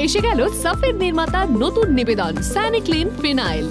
এসে গেল সাফের নির্মাতা নতুন নিবেদন স্যানিক্লিন ফিনাইল